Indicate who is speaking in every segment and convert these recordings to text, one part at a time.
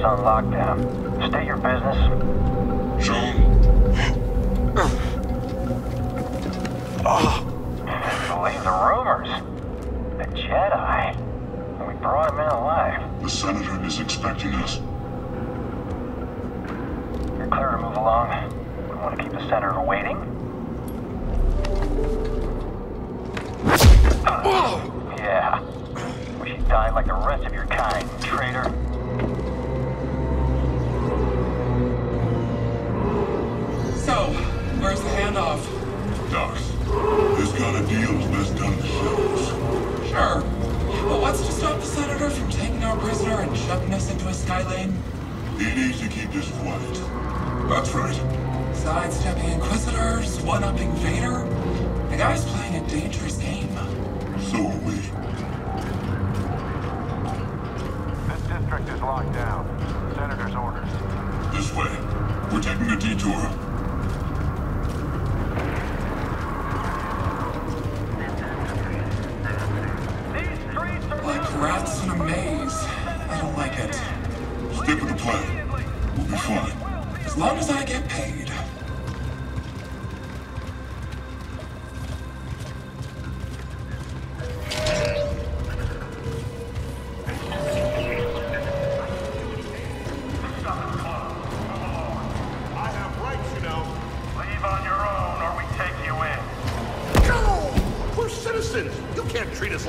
Speaker 1: Is on lockdown. State your business.
Speaker 2: Sean.
Speaker 1: Believe the rumors. A Jedi. We brought him in alive.
Speaker 2: The Senator is expecting us.
Speaker 1: You're clear to move along. We want to keep the Senator waiting. Yeah. Wish you died like the rest of your kind, traitor.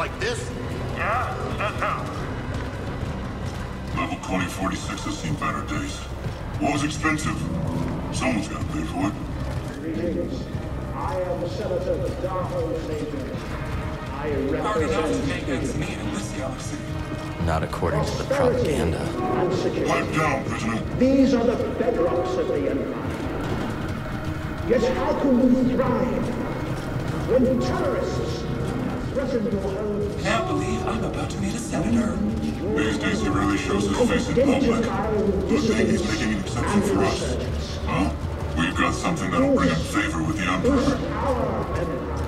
Speaker 3: Like
Speaker 4: this.
Speaker 1: Yeah? Says who?
Speaker 2: Level 2046 has seen better days. War's expensive. Someone's got to pay for it.
Speaker 5: Greetings. I am Senator Darko Sagan. I
Speaker 3: Hard enough to
Speaker 5: represent
Speaker 3: make ends meet in this galaxy.
Speaker 6: Not according to the propaganda.
Speaker 5: and security.
Speaker 2: Pipe down, prisoner.
Speaker 5: These are the bedrocks of the Empire. Yet how can we thrive when terrorists threaten to hold
Speaker 3: Can't believe I'm about to meet a senator.
Speaker 2: These days he really shows his face in public. Good thing he's making an exception for us. Huh? We've got something that'll bring him favor with the Emperor.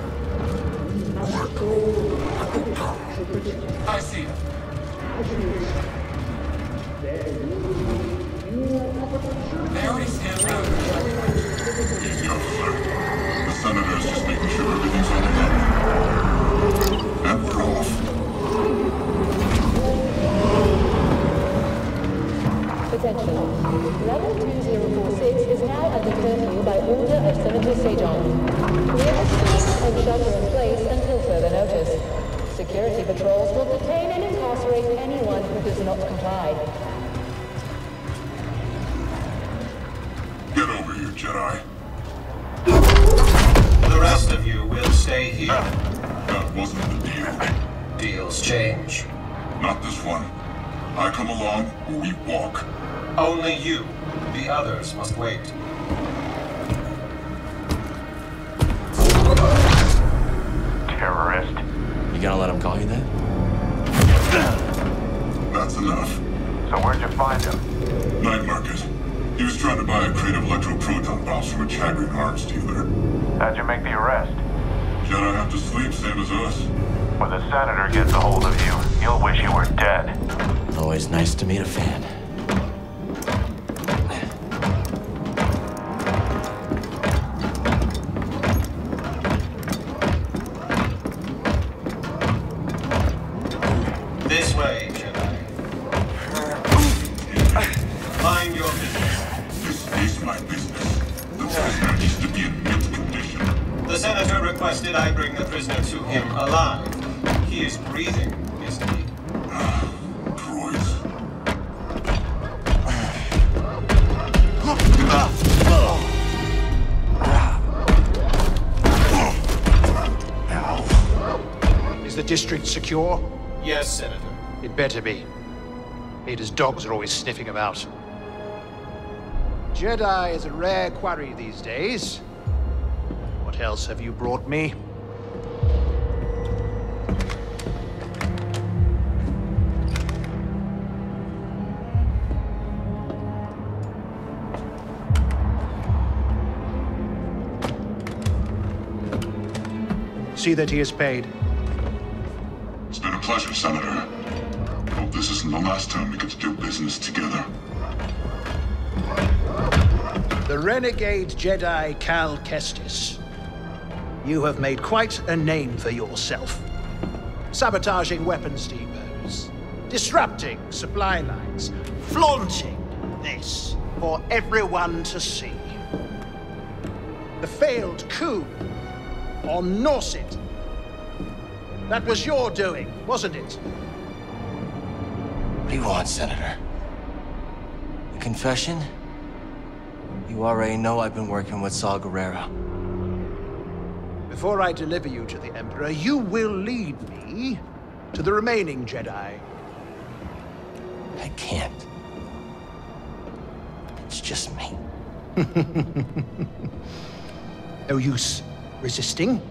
Speaker 2: And
Speaker 7: shelter in place until further notice. Security patrols will detain and incarcerate anyone who does not comply.
Speaker 2: Get over here, Jedi.
Speaker 8: The rest of you will stay here.
Speaker 2: That wasn't the deal.
Speaker 8: Deals change.
Speaker 2: Not this one. I come along or we walk.
Speaker 8: Only you. The others must wait.
Speaker 6: Gonna let him call you that?
Speaker 2: That's enough.
Speaker 1: So where'd you find him?
Speaker 2: Night market. He was trying to buy a crate of electroproton bombs from a Chagrian arms dealer.
Speaker 1: How'd you make the arrest?
Speaker 2: Jedi have to sleep, same as us.
Speaker 1: When the Senator gets a hold of you, you'll wish you were dead.
Speaker 6: Always nice to meet a fan.
Speaker 2: Is the
Speaker 9: district secure?
Speaker 8: Yes, Senator.
Speaker 9: It better be. Vader's dogs are always sniffing about. Jedi is a rare quarry these days. What else have you brought me? See that he is paid.
Speaker 2: Pleasure, Senator. Hope this isn't the last time we get to do business together.
Speaker 9: The renegade Jedi Cal Kestis. You have made quite a name for yourself. Sabotaging weapons depots, disrupting supply lines, flaunting this for everyone to see. The failed coup on Norset. That was your doing, wasn't it?
Speaker 6: What do you want, Senator? A confession? You already know I've been working with Saw Gerrera.
Speaker 9: Before I deliver you to the Emperor, you will lead me to the remaining Jedi.
Speaker 6: I can't. It's just me.
Speaker 9: No use resisting.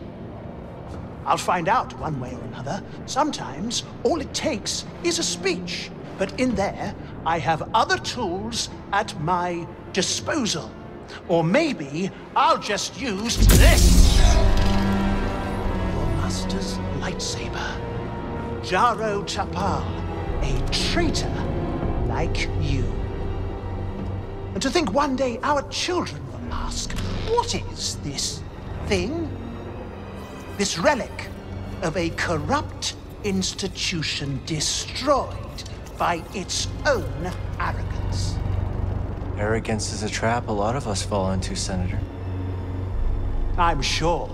Speaker 9: I'll find out one way or another. Sometimes all it takes is a speech. But in there, I have other tools at my disposal. Or maybe I'll just use this. Your master's lightsaber. Jaro Tapal, a traitor like you. And to think one day our children will ask, what is this thing? This relic of a corrupt institution destroyed by its own arrogance.
Speaker 6: Arrogance is a trap a lot of us fall into, Senator.
Speaker 9: I'm sure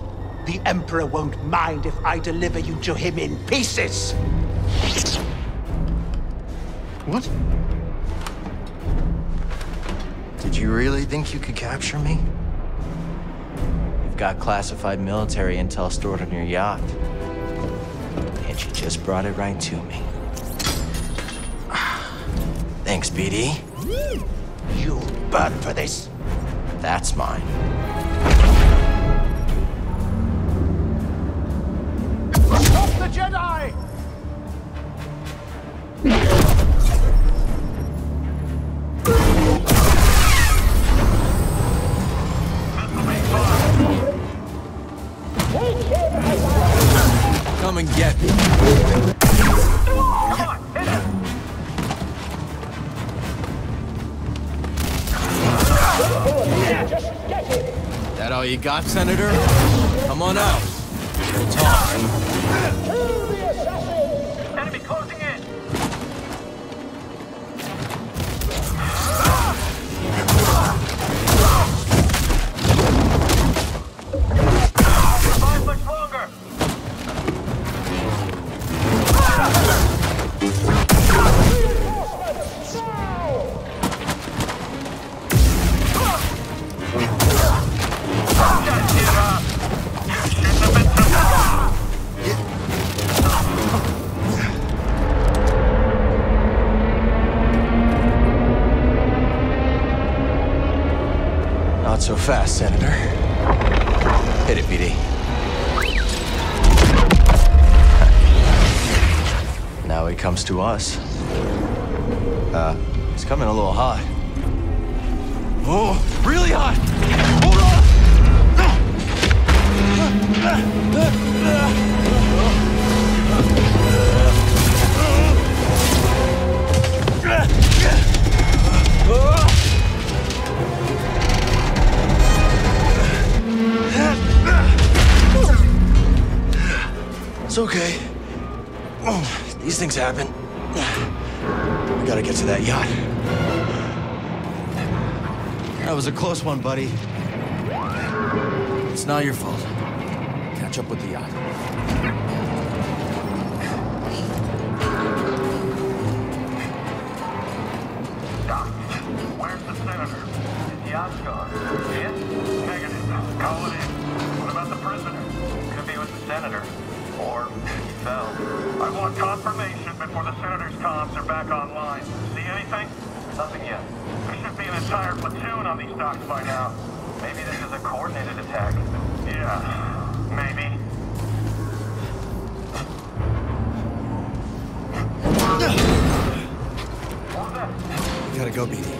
Speaker 9: the Emperor won't mind if I deliver you to him in pieces. What?
Speaker 6: Did you really think you could capture me? Got classified military intel stored on your yacht. And you just brought it right to me. Thanks, BD.
Speaker 9: You'll burn for this.
Speaker 6: That's mine. Got, Senator? Come on out. We'll talk.
Speaker 1: So
Speaker 6: fast, Senator. Hit it, BD. Now he comes to us. Uh, he's coming a little hot. Oh, really hot! Hold on! Okay. Oh, these things happen. We gotta get to that yacht. That was a close one, buddy. It's not your fault. Catch up with the yacht.
Speaker 1: Doc, where's the senator? His yacht's gone.
Speaker 6: Gotta go, BD.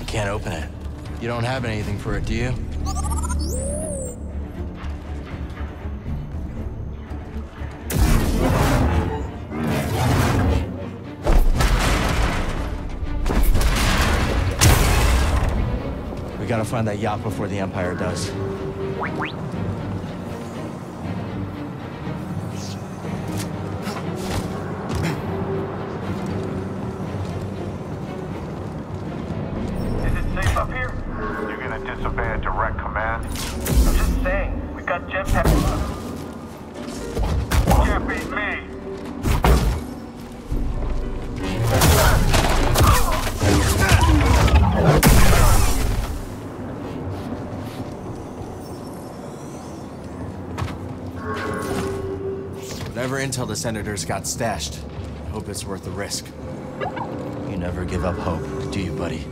Speaker 1: I can't open
Speaker 5: it.
Speaker 6: You don't have anything for it, do you? We gotta find that yacht before the Empire does. Intel the Senators got stashed, I hope it's worth the risk. You never give up hope, do you, buddy?